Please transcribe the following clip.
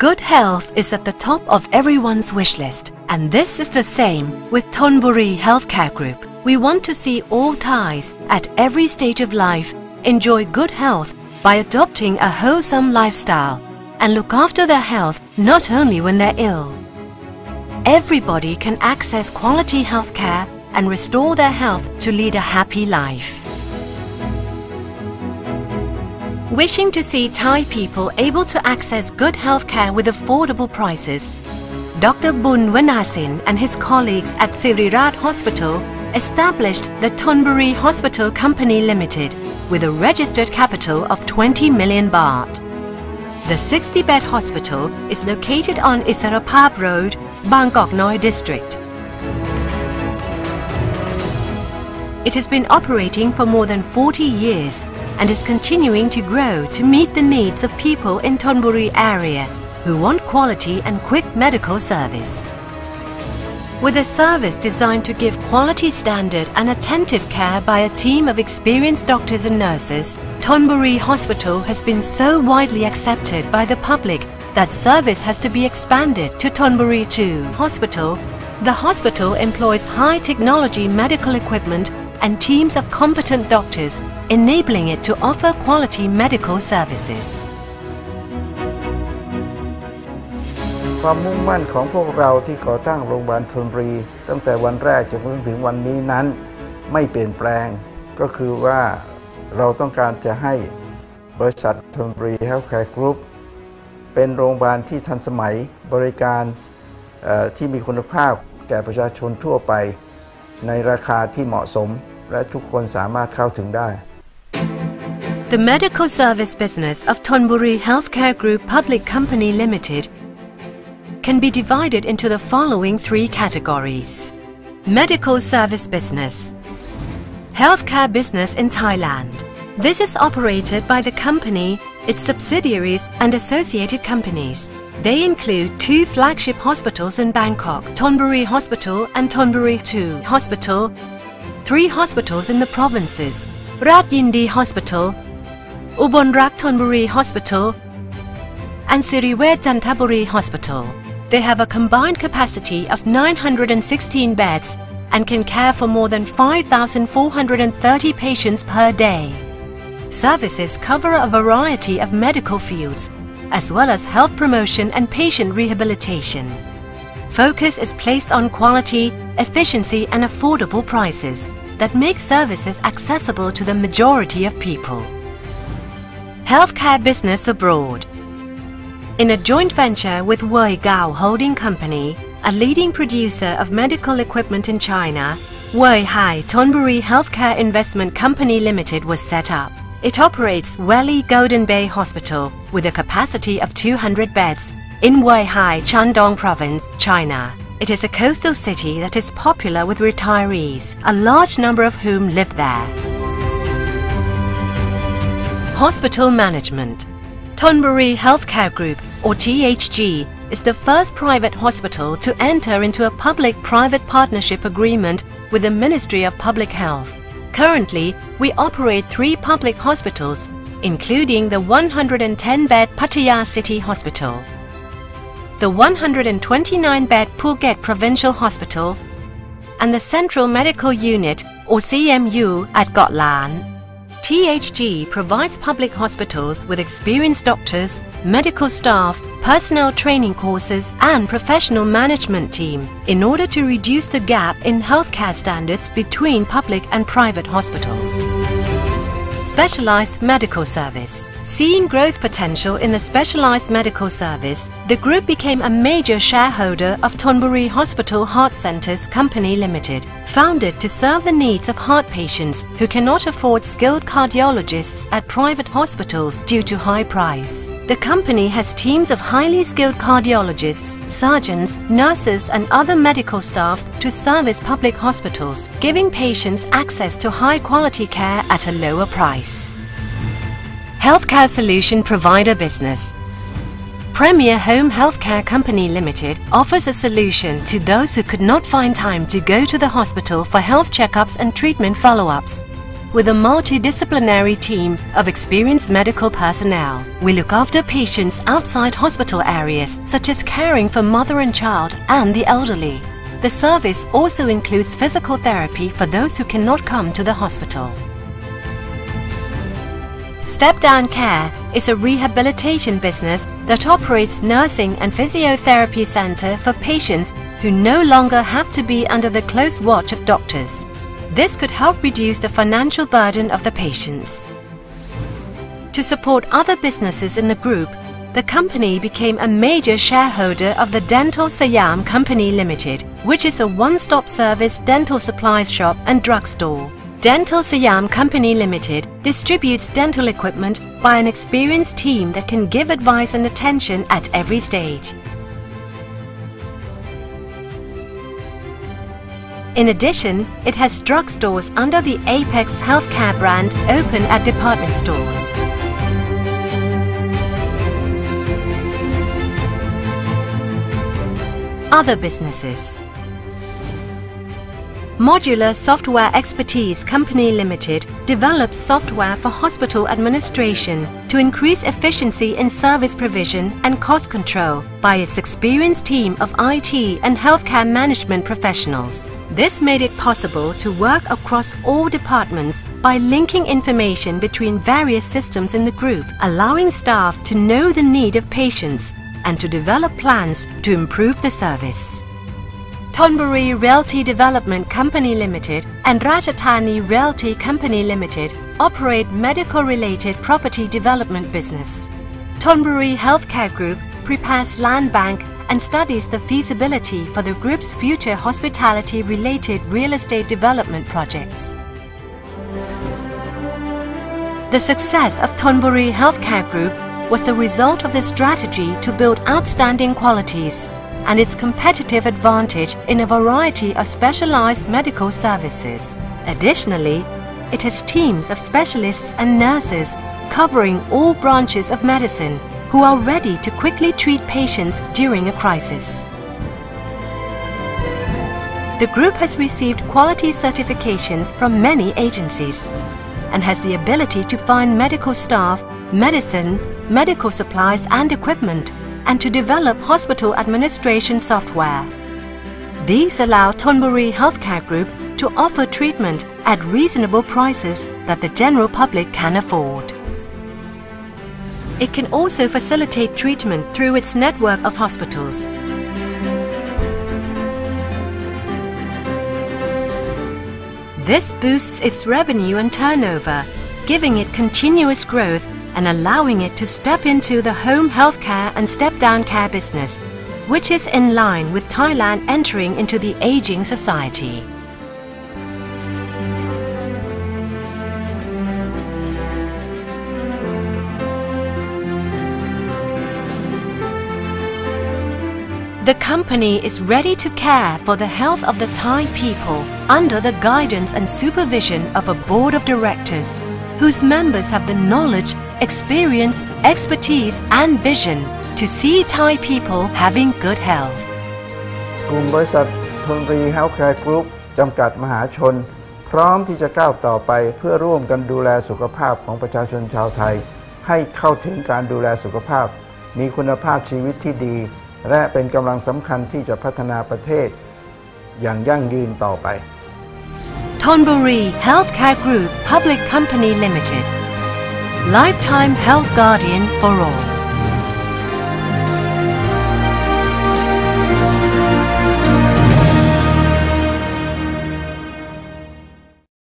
Good health is at the top of everyone's wish list, and this is the same with Thonburi Healthcare Group. We want to see all Thais at every stage of life enjoy good health by adopting a wholesome lifestyle and look after their health not only when they're ill. Everybody can access quality healthcare and restore their health to lead a happy life. Wishing to see Thai people able to access good healthcare with affordable prices, Dr. Boon Vanasin and his colleagues at Siriraj Hospital established the Thonburi Hospital Company Limited with a registered capital of 20 million baht. The 60-bed hospital is located on Isarapap Road, Bangkok Noi District. It has been operating for more than 40 years and is continuing to grow to meet the needs of people in Thonburi area who want quality and quick medical service. With a service designed to give quality standard and attentive care by a team of experienced doctors and nurses, Thonburi Hospital has been so widely accepted by the public that service has to be expanded to Thonburi 2 Hospital. The hospital employs high technology medical equipment and teams of competent doctors, enabling it to offer quality medical services. ความมุ่งมั่นของพวกเราที่ก่อตั้งโรงพยาบาลธนบุรี ตั้งแต่วันแรกจนถึงวันนี้นั้น ไม่เปลี่ยนแปลง ก็คือว่าเราต้องการจะให้บริษัทธนบุรีเฮลท์แคร์กรุ๊ปเป็นโรงพยาบาลที่ทันสมัยบริการที่มีคุณภาพแก่ประชาชนทั่วไปในราคาที่เหมาะสม และทุกคนสามารถเข้าถึงได้ The medical service business of Thonburi Healthcare Group Public Company Limited can be divided into the following three categories. Medical service business. Healthcare business in Thailand. This is operated by the company, its subsidiaries and associated companies. They include two flagship hospitals in Bangkok, Thonburi Hospital and Thonburi 2 Hospital, three hospitals in the provinces, Rajyindee Hospital, Ubon Rak Thonburi Hospital, and Sirivej Chanthaburi Hospital. They have a combined capacity of 916 beds and can care for more than 5,430 patients per day. Services cover a variety of medical fields, as well as health promotion and patient rehabilitation. Focus is placed on quality, efficiency and affordable prices that make services accessible to the majority of people. Healthcare business abroad in a joint venture with Wei Gao Holding Company, a leading producer of medical equipment in China, Wei Hai Thonburi Healthcare Investment Company Limited was set up. It operates Welly Golden Bay Hospital with a capacity of 200 beds in Weihai, Shandong Province, China. It is a coastal city that is popular with retirees, a large number of whom live there. Hospital Management Thonburi Healthcare Group, or THG, is the first private hospital to enter into a public-private partnership agreement with the Ministry of Public Health. Currently, we operate three public hospitals, including the 110-bed Pattaya City Hospital, the 129-bed Phuket Provincial Hospital, and the Central Medical Unit, or CMU, at Gotlan. THG provides public hospitals with experienced doctors, medical staff, personnel training courses and professional management team in order to reduce the gap in healthcare standards between public and private hospitals. Specialized Medical Service Seeing growth potential in the specialized medical service, the group became a major shareholder of Thonburi Hospital Heart Centers Company Limited, founded to serve the needs of heart patients who cannot afford skilled cardiologists at private hospitals due to high price. The company has teams of highly skilled cardiologists, surgeons, nurses and other medical staffs to service public hospitals, giving patients access to high quality care at a lower price. Healthcare Solution Provider Business Premier Home Healthcare Company Limited offers a solution to those who could not find time to go to the hospital for health checkups and treatment follow-ups. with a multidisciplinary team of experienced medical personnel. We look after patients outside hospital areas, such as caring for mother and child and the elderly. The service also includes physical therapy for those who cannot come to the hospital. Step Down Care is a rehabilitation business that operates nursing and physiotherapy center for patients who no longer have to be under the close watch of doctors. This could help reduce the financial burden of the patients. To support other businesses in the group, the company became a major shareholder of the Dental Siam Company Limited, which is a one-stop service dental supplies shop and drugstore. Dental Siam Company Limited distributes dental equipment by an experienced team that can give advice and attention at every stage. In addition, it has drugstores under the Apex Healthcare brand open at department stores. Other businesses Modular Software Expertise Company Limited develops software for hospital administration to increase efficiency in service provision and cost control by its experienced team of IT and healthcare management professionals. This made it possible to work across all departments by linking information between various systems in the group, allowing staff to know the need of patients and to develop plans to improve the service. Thonburi Realty Development Company Limited and Ratchathani Realty Company Limited operate medical-related property development business. Thonburi Healthcare Group prepares land bank and studies the feasibility for the group's future hospitality-related real estate development projects. The success of Thonburi Healthcare Group was the result of the strategy to build outstanding qualities and its competitive advantage in a variety of specialized medical services. Additionally, it has teams of specialists and nurses covering all branches of medicine who are ready to quickly treat patients during a crisis. The group has received quality certifications from many agencies and has the ability to find medical staff, medicine, medical supplies and equipment and to develop hospital administration software. These allow Thonburi Healthcare Group to offer treatment at reasonable prices that the general public can afford. It can also facilitate treatment through its network of hospitals. This boosts its revenue and turnover, giving it continuous growth and allowing it to step into the home healthcare and step-down care business, which is in line with Thailand entering into the aging society. The company is ready to care for the health of the Thai people under the guidance and supervision of a board of directors whose members have the knowledge, experience, expertise and vision to see Thai people having good health. กลุ่มบริษัททนรีเฮลท์แคร์กรุ๊ปจำกัดมหาชน พร้อมที่จะก้าวต่อไปเพื่อร่วมกันดูแลสุขภาพของประชาชนชาวไทย ให้เข้าถึงการดูแลสุขภาพ มีคุณภาพชีวิตที่ดี และเป็นกำลังสำคัญที่จะพัฒนาประเทศ อย่างยั่งยืนต่อไป Thonburi Healthcare Group Public Company Limited Lifetime Health Guardian for All